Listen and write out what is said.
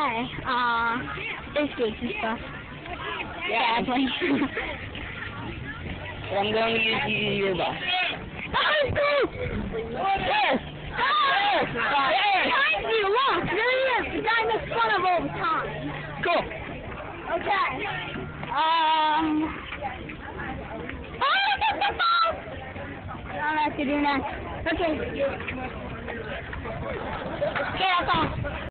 Okay, uh, there's and stuff. Yeah. Sadly. I'm going to use you, your bus. Yes! Yes! Behind you, look! There he is! The guy makes fun of all the time. Cool. Okay. Um. Oh, the ball! I don't have to do that. Okay. Okay, that's all.